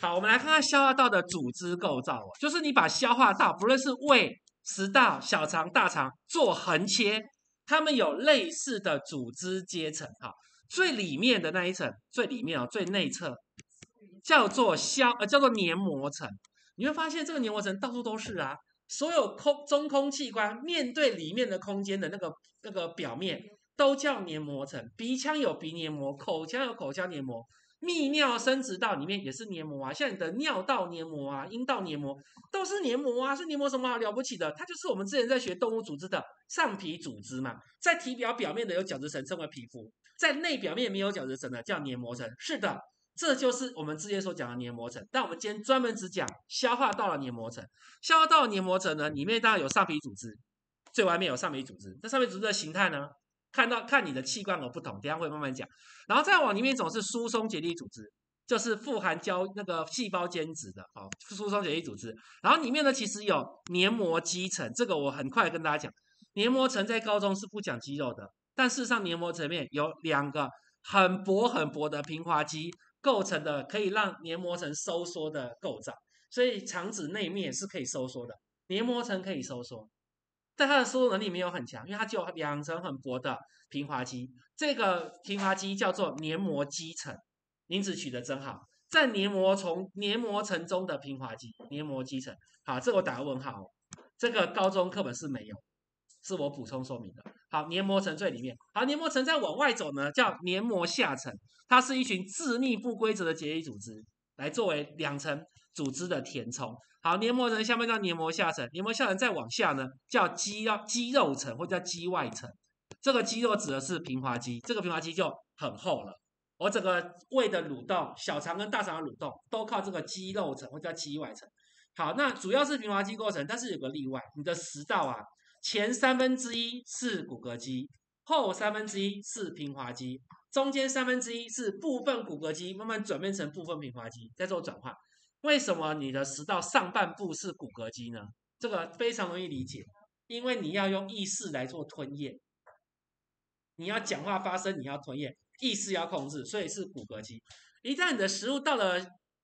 好，我们来看看消化道的组织构造哦，就是你把消化道，不论是胃、食道、小肠、大肠做横切，它们有类似的组织阶层。哈，最里面的那一层，最里面哦，最内侧叫做消呃叫做黏膜层。你会发现这个黏膜层到处都是啊，所有空中空器官面对里面的空间的那个那个表面都叫黏膜层。鼻腔有鼻黏膜，口腔有口腔黏膜。泌尿生殖道里面也是黏膜啊，像你的尿道黏膜啊、阴道黏膜都是黏膜啊，是黏膜什么好了不起的？它就是我们之前在学动物组织的上皮组织嘛，在体表表面的有角质层称为皮肤，在内表面没有角质层的叫黏膜层。是的，这就是我们之前所讲的黏膜层。但我们今天专门只讲消化道的黏膜层。消化道黏膜层呢，里面当然有上皮组织，最外面有上皮组织。那上皮组织的形态呢？看到看你的器官有不同，等下会慢慢讲。然后再往里面走是疏松结缔组织，就是富含胶那个细胞间质的，哦，疏松结缔组织。然后里面呢其实有黏膜基层，这个我很快跟大家讲。黏膜层在高中是不讲肌肉的，但事实上黏膜层面有两个很薄很薄的平滑肌构成的，可以让黏膜层收缩的构造，所以肠子内面是可以收缩的，黏膜层可以收缩。但它的收缩能力没有很强，因为它只有两层很薄的平滑肌。这个平滑肌叫做黏膜基层，名字取得真好，在黏膜从黏膜层中的平滑肌，黏膜基层。好，这我打个问号哦，这个高中课本是没有，是我补充说明的。好，黏膜层最里面，好，黏膜层再往外走呢，叫黏膜下层，它是一群自密不规则的结缔组织，来作为两层组织的填充。好，黏膜层下面叫黏膜下层，黏膜下层再往下呢，叫肌肉肌肉层或叫肌外层。这个肌肉指的是平滑肌，这个平滑肌就很厚了。我整个胃的蠕动、小肠跟大肠的蠕动都靠这个肌肉层或叫肌外层。好，那主要是平滑肌构成，但是有个例外，你的食道啊，前三分之一是骨骼肌，后三分之一是平滑肌，中间三分之一是部分骨骼肌慢慢转变成部分平滑肌，在做转换。为什么你的食道上半部是骨骼肌呢？这个非常容易理解，因为你要用意识来做吞咽，你要讲话发声，你要吞咽，意识要控制，所以是骨骼肌。一旦你的食物到了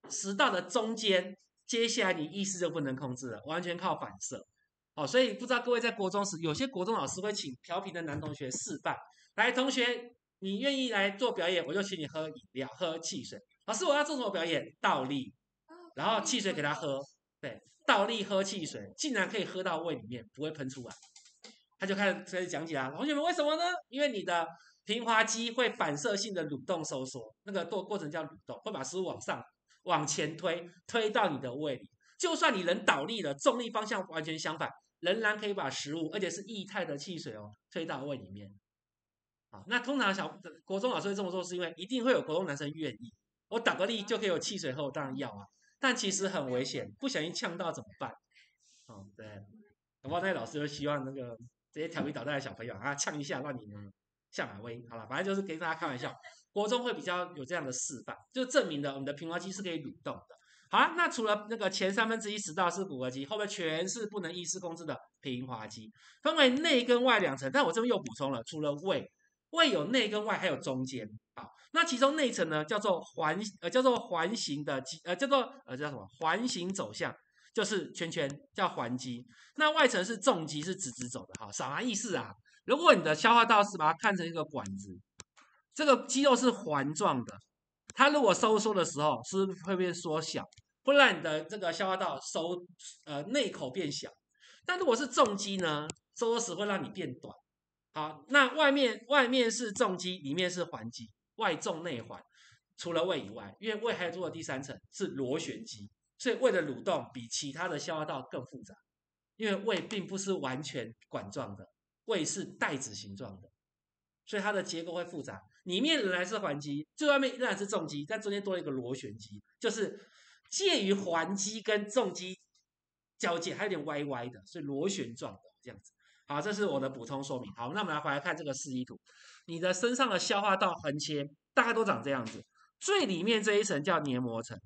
食道的中间，接下来你意识就不能控制了，完全靠反射。哦，所以不知道各位在国中时，有些国中老师会请调皮的男同学示范，来，同学，你愿意来做表演，我就请你喝饮料，喝汽水。老师，我要做什么表演？倒立。然后汽水给他喝，对，倒立喝汽水，竟然可以喝到胃里面，不会喷出来。他就开始开始讲解啊，同学们为什么呢？因为你的平滑肌会反射性的蠕动收缩，那个过过程叫蠕动，会把食物往上往前推，推到你的胃里。就算你人倒立了，重力方向完全相反，仍然可以把食物，而且是液态的汽水哦，推到胃里面。好，那通常小国中老师会这么做，是因为一定会有国中男生愿意，我打个立就可以有汽水喝，我当然要啊。但其实很危险，不小心呛到怎么办？哦，对，恐怕那些老师就希望那个这些调皮捣蛋的小朋友啊，呛一下让你呢下马威。好了，反正就是跟大家开玩笑。国中会比较有这样的示范，就证明了我们的平滑肌是可以蠕动的。好了，那除了那个前三分之一食道是骨骼肌，后面全是不能意识控制的平滑肌，分为内跟外两层。但我这边又补充了，除了胃，胃有内跟外，还有中间。好。那其中内层呢，叫做环呃叫做环形的肌呃叫做呃叫什么环形走向，就是圈圈叫环肌。那外层是纵肌，是直直走的哈，啥意思啊？如果你的消化道是把它看成一个管子，这个肌肉是环状的，它如果收缩的时候是会变缩小，会让你的这个消化道收呃内口变小。但如果是纵肌呢，收缩时会让你变短。好，那外面外面是纵肌，里面是环肌。外重内环，除了胃以外，因为胃还有做了第三层是螺旋肌，所以胃的蠕动比其他的消化道更复杂。因为胃并不是完全管状的，胃是袋子形状的，所以它的结构会复杂。里面仍然是环肌，最外面仍然是重肌，但中间多了一个螺旋肌，就是介于环肌跟重肌交界，还有点歪歪的，所以螺旋状的这样子。好，这是我的补充说明。好，那我们来回来看这个示意图。你的身上的消化道横切大概都长这样子，最里面这一层叫黏膜层。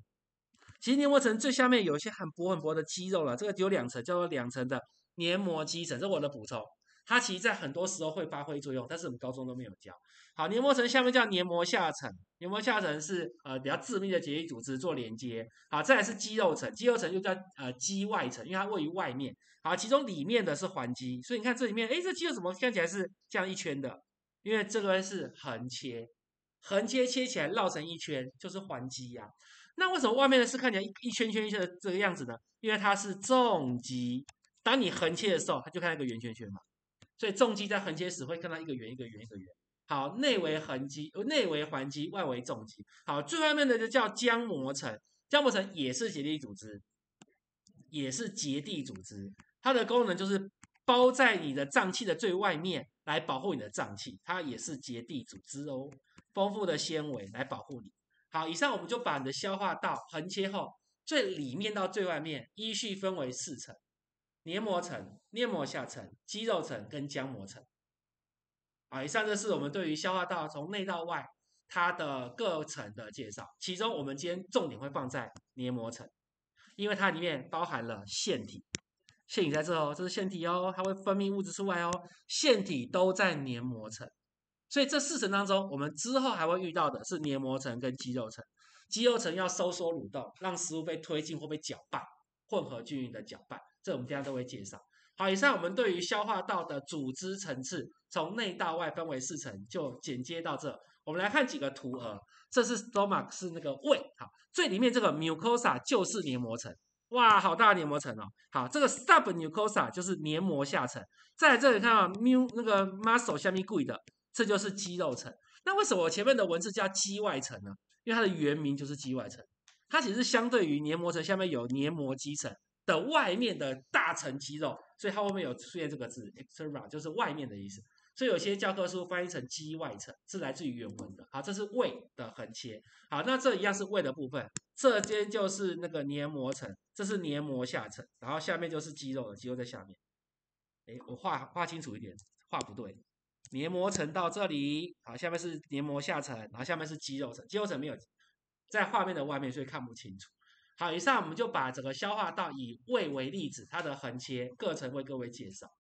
其实黏膜层最下面有一些很薄很薄的肌肉了，这个只有两层，叫做两层的黏膜肌层。这是我的补充。它其实在很多时候会发挥作用，但是我们高中都没有教。好，黏膜层下面叫黏膜下层，黏膜下层是呃比较致密的结缔组织做连接。好，再来是肌肉层，肌肉层又叫呃肌外层，因为它位于外面。好，其中里面的是环肌，所以你看这里面，哎，这肌肉怎么看起来是这样一圈的？因为这个是横切，横切切起来绕成一圈就是环肌呀。那为什么外面的是看起来一一圈圈一圈的这个样子呢？因为它是纵肌，当你横切的时候，它就看一个圆圈圈嘛。所以重肌在横切时会看到一个圆一个圆一个圆。好，内为横肌，内为环肌，外为重肌。好，最外面的就叫浆膜层，浆膜层也是结缔组织，也是结缔组织。它的功能就是包在你的脏器的最外面，来保护你的脏器。它也是结缔组织哦，丰富的纤维来保护你。好，以上我们就把你的消化道横切后，最里面到最外面，依序分为四层：黏膜层、黏膜下层、肌肉层跟浆膜层。啊，以上这是我们对于消化道从内到外它的各层的介绍。其中我们今天重点会放在黏膜层，因为它里面包含了腺体。腺体在这哦，这是腺体哦，它会分泌物质出来哦。腺体都在黏膜层，所以这四层当中，我们之后还会遇到的是黏膜层跟肌肉层。肌肉层要收缩蠕动，让食物被推进或被搅拌，混合均匀的搅拌，这我们等下都会介绍。好，以上我们对于消化道的组织层次，从内到外分为四层，就简接到这。我们来看几个图啊，这是 stomach 是那个胃，好，最里面这个 mucosa 就是黏膜层，哇，好大的黏膜层哦。好，这个 submucosa 就是黏膜下层，在这里看到 mu 那个 muscle 下面贵的，这就是肌肉层。那为什么我前面的文字叫肌外层呢？因为它的原名就是肌外层，它其实相对于黏膜层下面有黏膜肌层。的外面的大层肌肉，所以它后面有出现这个字 extra，就是外面的意思。所以有些教科书翻译成肌外层，是来自于原文的。好，这是胃的横切。好，那这一样是胃的部分，这边就是那个黏膜层，这是黏膜下层，然后下面就是肌肉了，肌肉在下面。哎，我画画清楚一点，画不对。黏膜层到这里，好，下面是黏膜下层，然后下面是肌肉层，肌肉层没有在画面的外面，所以看不清楚。好，以上我们就把整个消化道以胃为例子，它的横切各层为各位介绍。